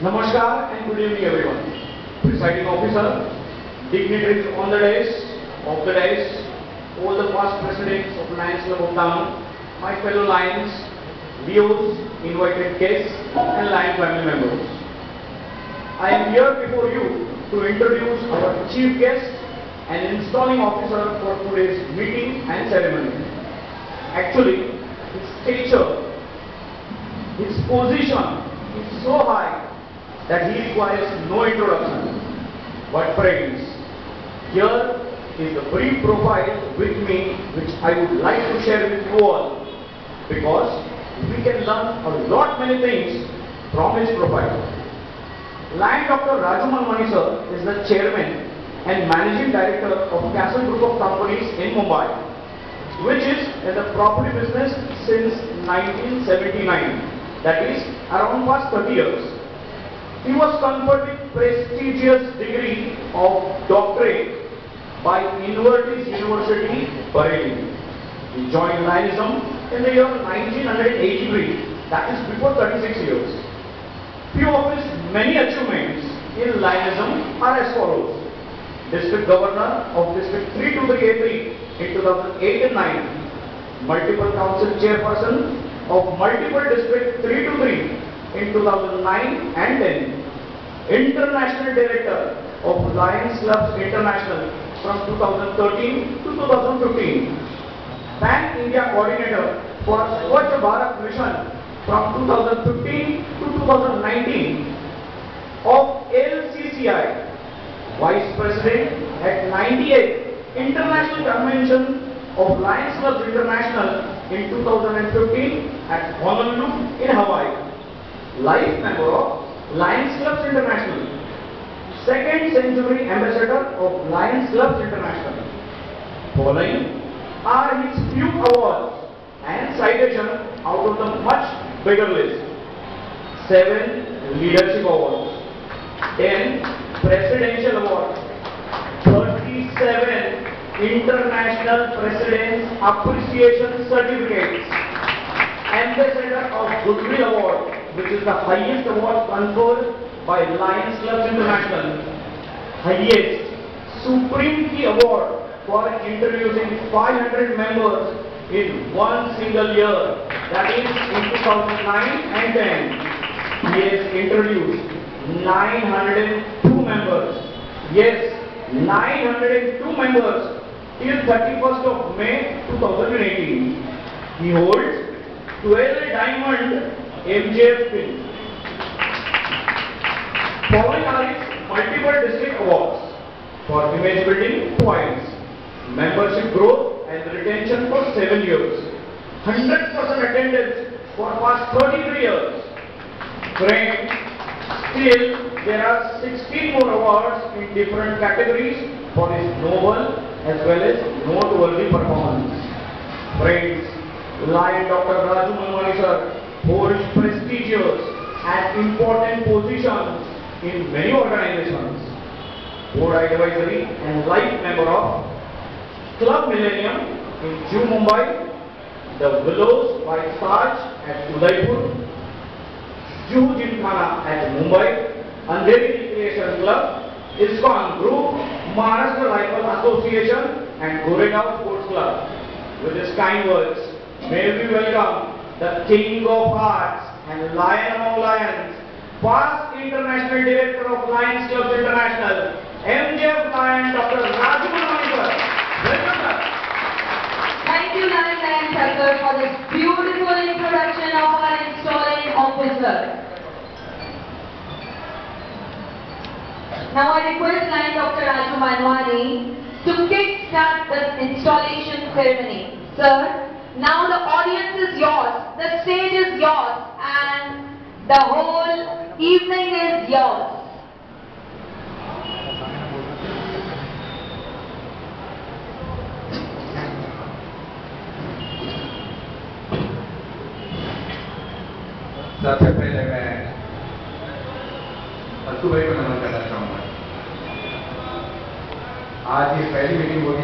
Namaskar and good evening everyone. Presiding officer, dignitaries on the dais, of the dais, all the past presidents of Lions Club of Town, my fellow Lions, viewers, invited guests and Lion family members. I am here before you to introduce our chief guest and installing officer for today's meeting and ceremony. Actually, his stature his position is so high that he requires no introduction. But friends, here is the brief profile with me which I would like to share with you all because we can learn a lot many things from his profile. Lion Dr. Raju Manwani sir is the chairman and managing director of Castle Group of Companies in Mumbai, which is in the property business since 1979 that is around past 30 years. He was conferred with prestigious degree of doctorate by Invertis University, Bareilly. He joined Lionism in the year 1983, that is before 36 years. Few of his many achievements in Lionism are as follows. District Governor of District 323A3 in 2008 and 9, Multiple Council Chairperson of multiple district 3 to 3 in 2009 and 10. International Director of Lions Clubs International from 2013 to 2015. Pan India Coordinator for Swachh Bharat Mission from 2015 to 2019 of LCCI. Vice President at 98th International Convention of Lions Clubs International in 2015 at Honolulu in Hawaii. Life member of Lions Clubs International. Second century ambassador of Lions Clubs International. Following are his few awards and citation out of the much bigger list. Seven leadership awards. 10 presidential awards. 37 International President's Appreciation Certificates, Ambassador of Goodwill Award, which is the highest award conferred by Lions Clubs International, highest Supreme Key Award for introducing 500 members in one single year, that is in 2009 and 10. He has introduced 902 members. Yes, 902 members till 31st of May 2018. He holds 12 diamond MJF pin. Following are his multiple district awards for image building points, membership growth and retention for 7 years, 100% attendance for past 33 years. Friends, still there are 16 more awards in different categories for his noble as well as noteworthy performance. Friends, Lion Dr. Raju Manwani sir holds prestigious and important positions in many organizations. Board advisory and life member of Club Millennium in Juhu Mumbai, the Willows by Taj at Udaipur, Juhu Gymkhana at Mumbai, Andheri Recreation Club, ISKCON Group, Maharashtra Rifle Association and Goregaon Sports Club. With his kind words, may we welcome the King of Hearts and Lion among Lions, past International Director of Lions Clubs International, MJF Lion, Dr. Raju Manmanikar. Welcome sir. Thank you, Lion Lion Circle, for this beautiful introduction of our installing officer. Now I request Lion Dr. Raju Manwani to kick-start the installation ceremony. Sir, now the audience is yours, the stage is yours and the whole evening is yours. सबसे पहले मैं अतु भाई को नमस्कार आज ये पहली meeting होगी।